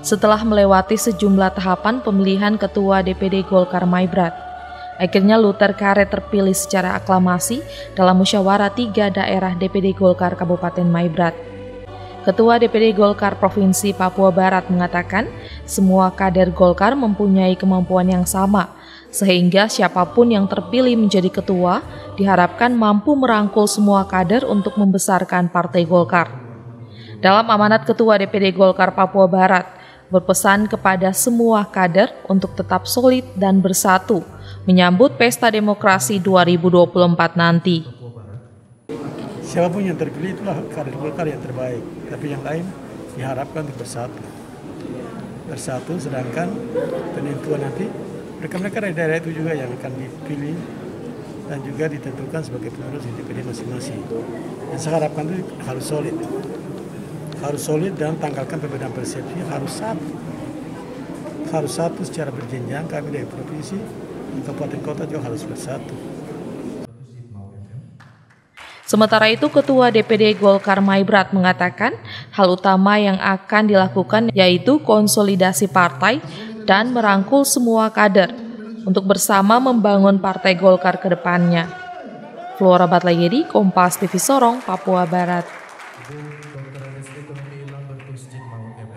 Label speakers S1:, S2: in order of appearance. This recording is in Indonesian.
S1: setelah melewati sejumlah tahapan pemilihan ketua DPD Golkar Maibrat. Akhirnya Luther Karet terpilih secara aklamasi dalam musyawarah tiga daerah DPD Golkar Kabupaten Maibrat. Ketua DPD Golkar Provinsi Papua Barat mengatakan semua kader Golkar mempunyai kemampuan yang sama, sehingga siapa pun yang terpilih menjadi ketua diharapkan mampu merangkul semua kader untuk membesarkan Partai Golkar. Dalam amanat Ketua DPD Golkar Papua Barat, berpesan kepada semua kader untuk tetap solid dan bersatu menyambut Pesta Demokrasi 2024 nanti.
S2: Siapa pun yang terpilih itulah kader Golkar yang terbaik, tapi yang lain diharapkan untuk bersatu. Bersatu, sedangkan penentuan nanti mereka-mereka dari daerah itu juga yang akan dipilih dan juga ditentukan sebagai pengurus di DPD masing-masing. Dan saya harapkan itu harus solid harus solid dan tanggalkan perbedaan persepsi harus satu harus satu secara berjenjang kami dari provinsi kabupaten kota juga harus bersatu
S1: Sementara itu, Ketua DPD Golkar Maibrat mengatakan hal utama yang akan dilakukan yaitu konsolidasi partai dan merangkul semua kader untuk bersama membangun Partai Golkar ke depannya. Flora Batlayedi, Kompas TV Sorong, Papua Barat. Bu Dr. Aris Ekonomi Lambertus Jin Maung